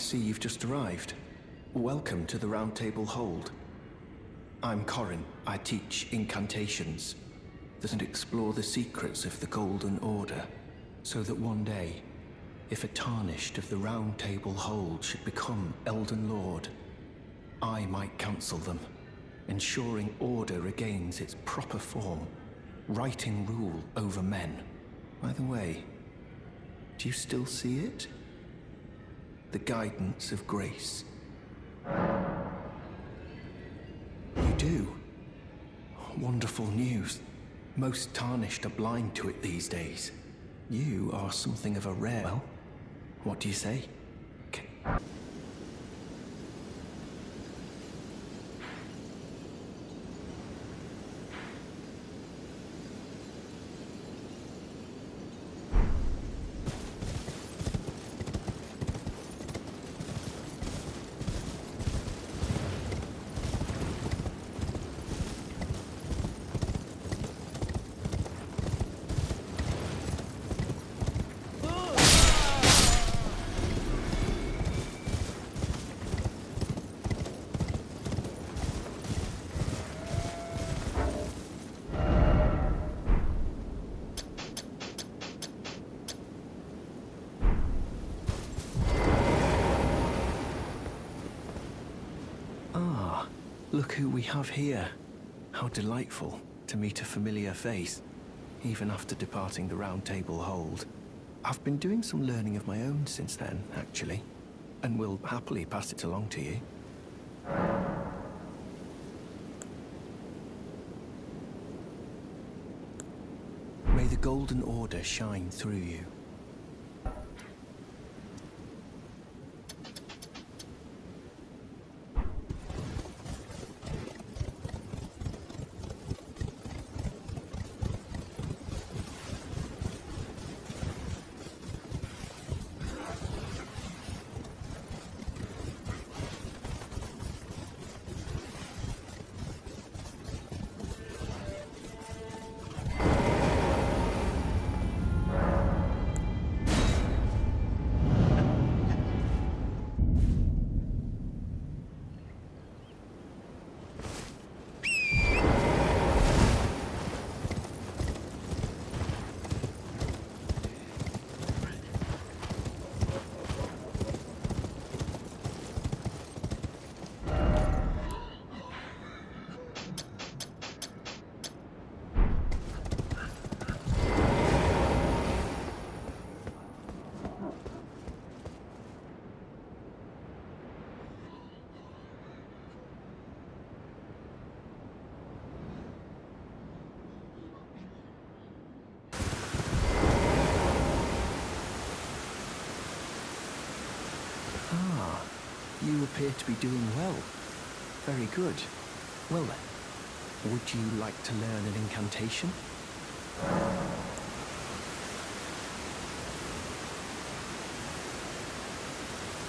see you've just arrived. Welcome to the Roundtable Hold. I'm Corhyn. I teach incantations and explore the secrets of the Golden Order, so that one day, if a tarnished of the Roundtable Hold should become Elden Lord, I might counsel them, ensuring order regains its proper form, righting rule over men. By the way, do you still see it? The guidance of grace. You do? Wonderful news. Most tarnished are blind to it these days. You are something of a rare. Well, what do you say? Who we have here. How delightful to meet a familiar face, even after departing the Roundtable Hold. I've been doing some learning of my own since then, actually, and will happily pass it along to you. May the Golden Order shine through you. Appear to be doing well. Very good. Well then, would you like to learn an incantation?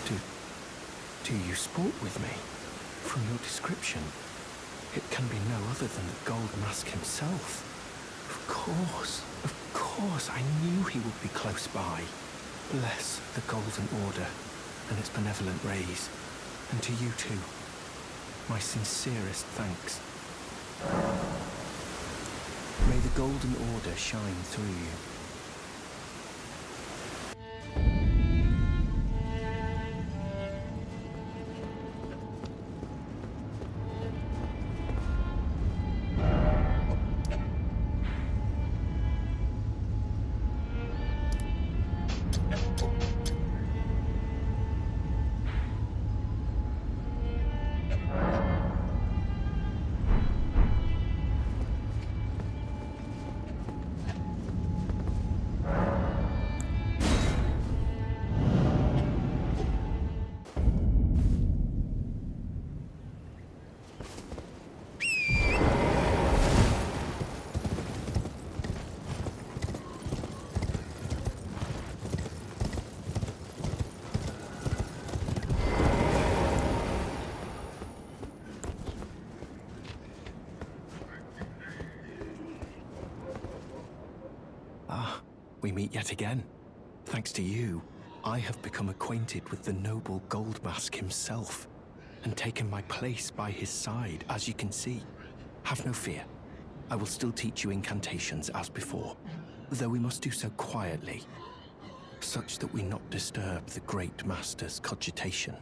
Do, do you sport with me? From your description, it can be no other than the Gold Mask himself. Of course, of course, I knew he would be close by. Bless the Golden Order and its benevolent rays. And to you too, my sincerest thanks. May the Golden Order shine through you. Meet yet again. Thanks to you. I have become acquainted with the noble Goldmask himself, and taken my place by his side, as you can see. Have no fear. I will still teach you incantations as before, though we must do so quietly, such that we not disturb the great master's cogitation.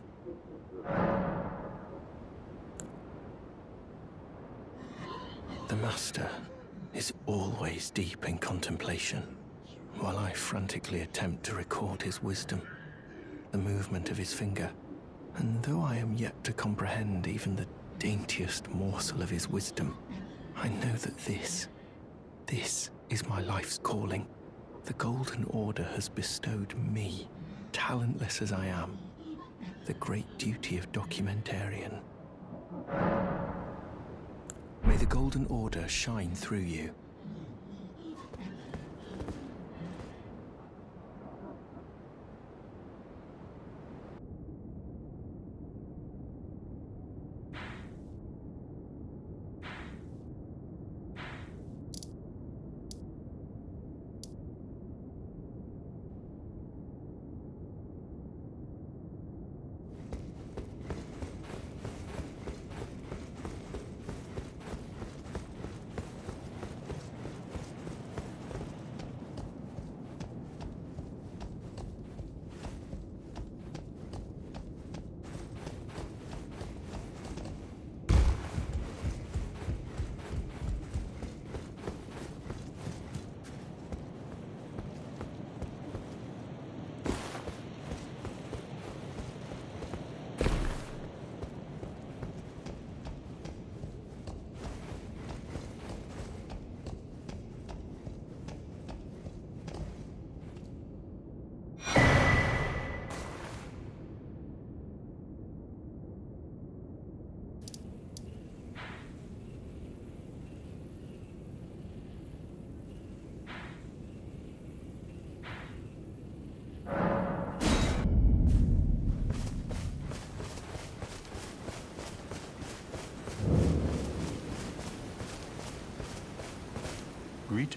The master is always deep in contemplation, while I frantically attempt to record his wisdom, the movement of his finger, and though I am yet to comprehend even the daintiest morsel of his wisdom, I know that this, this is my life's calling. The Golden Order has bestowed me, talentless as I am, the great duty of documentarian. May the Golden Order shine through you.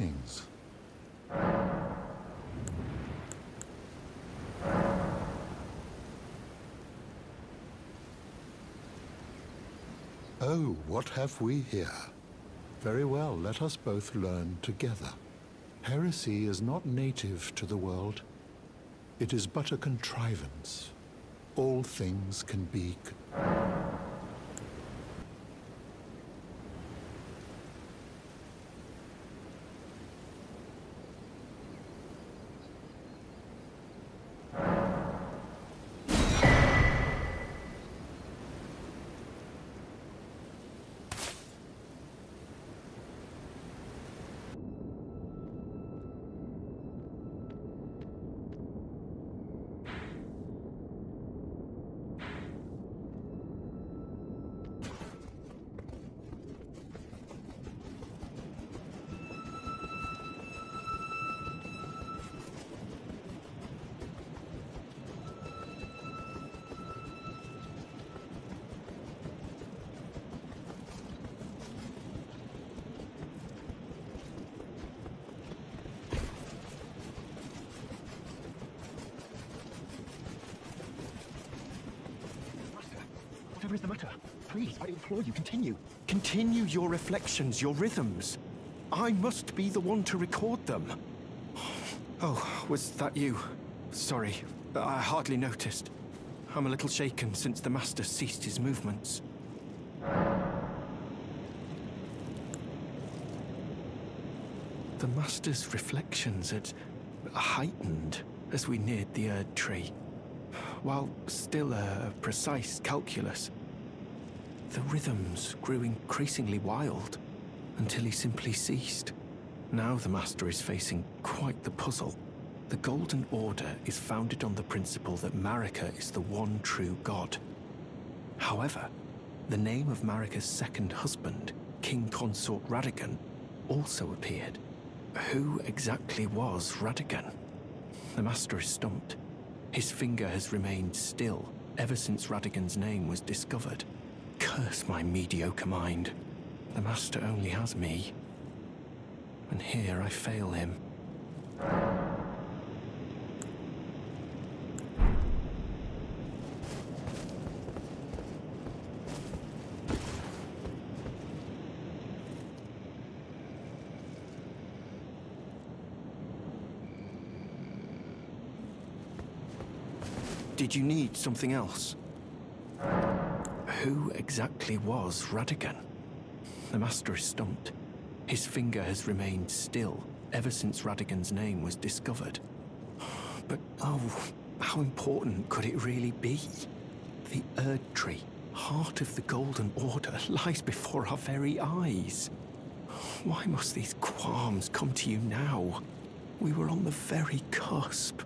Greetings. Oh, what have we here? Very well, let us both learn together. Heresy is not native to the world. It is but a contrivance. All things can be... Whatever is the matter? Please, I implore you, continue. Continue your reflections, your rhythms. I must be the one to record them. Oh, was that you? Sorry, I hardly noticed. I'm a little shaken since the Master ceased his movements. The Master's reflections had heightened as we neared the Erdtree while still a precise calculus. The rhythms grew increasingly wild until he simply ceased. Now the Master is facing quite the puzzle. The Golden Order is founded on the principle that Marika is the one true god. However, the name of Marika's second husband, King Consort Radagon, also appeared. Who exactly was Radagon? The Master is stumped. His finger has remained still ever since Radagon's name was discovered. Curse my mediocre mind. The Master only has me. And here I fail him. Did you need something else? Who exactly was Radagon? The Master is stumped. His finger has remained still ever since Radagon's name was discovered. But oh, how important could it really be? The Erd Tree, heart of the Golden Order, lies before our very eyes. Why must these qualms come to you now? We were on the very cusp.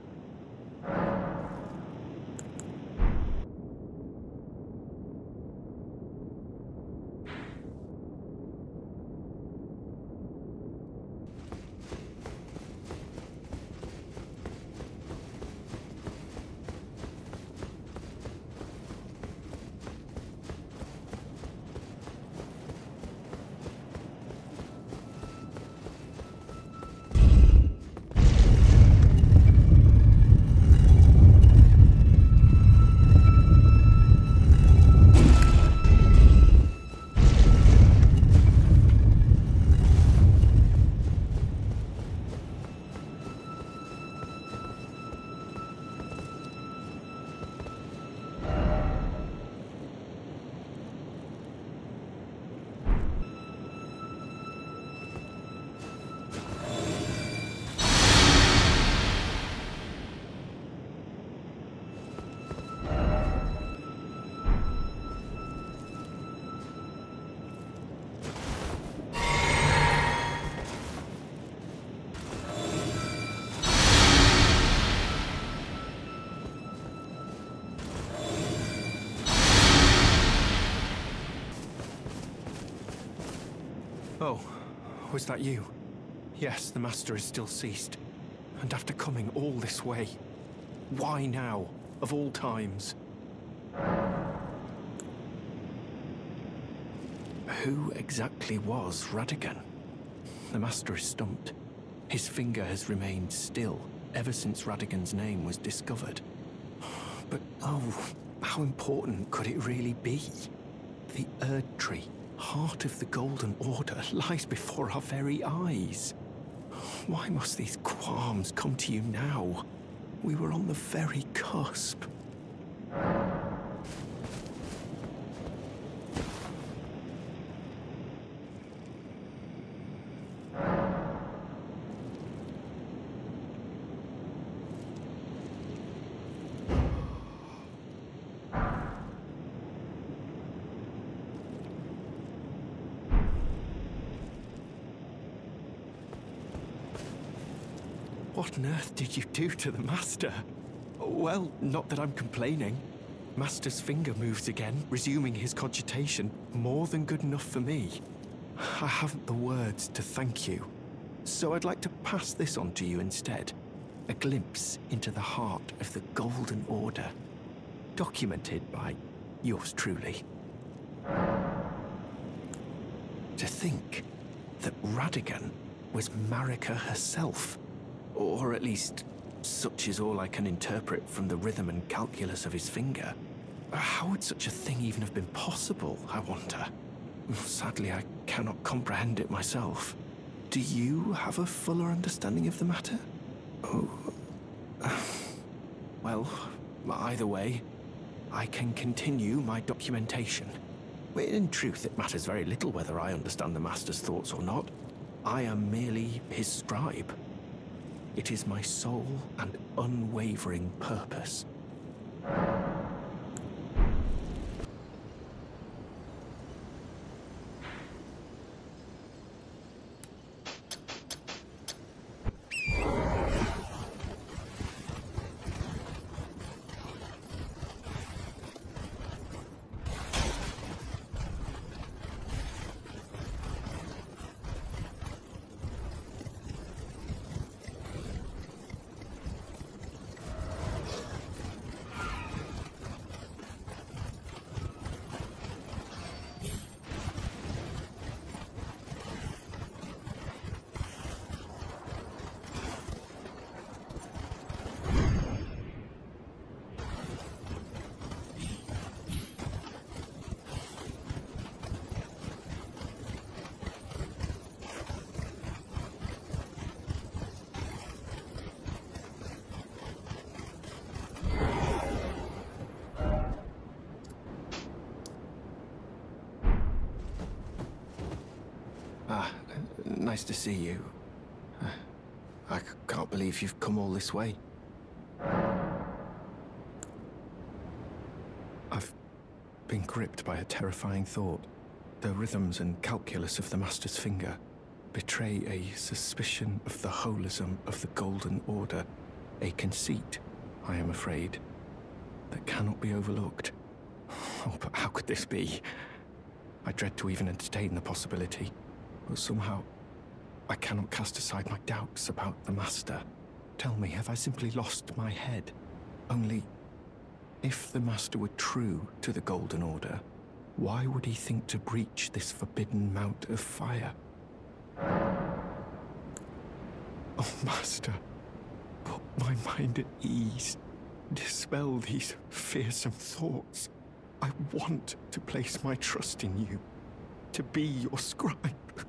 Was that you? Yes, the Master is still ceased. And after coming all this way, why now, of all times? Who exactly was Radagon? The Master is stumped. His finger has remained still ever since Radagon's name was discovered. But oh, how important could it really be? The Erd Tree heart of the Golden Order lies before our very eyes. Why must these qualms come to you now? We were on the very cusp. What on earth did you do to the Master? Well, not that I'm complaining. Master's finger moves again, resuming his cogitation. More than good enough for me. I haven't the words to thank you. So I'd like to pass this on to you instead. A glimpse into the heart of the Golden Order. Documented by yours truly. To think that Radagon was Marika herself. Or at least, such is all I can interpret from the rhythm and calculus of his finger. How would such a thing even have been possible, I wonder? Sadly, I cannot comprehend it myself. Do you have a fuller understanding of the matter? Oh. Well, either way, I can continue my documentation. In truth, it matters very little whether I understand the Master's thoughts or not. I am merely his scribe. It is my sole and unwavering purpose. Nice to see you. I can't believe you've come all this way. I've been gripped by a terrifying thought. The rhythms and calculus of the Master's finger betray a suspicion of the holism of the Golden Order, a conceit, I am afraid, that cannot be overlooked. Oh, but how could this be? I dread to even entertain the possibility, but somehow I cannot cast aside my doubts about the Master. Tell me, have I simply lost my head? Only, if the Master were true to the Golden Order, why would he think to breach this forbidden mount of fire? Oh, Master, put my mind at ease. Dispel these fearsome thoughts. I want to place my trust in you, to be your scribe.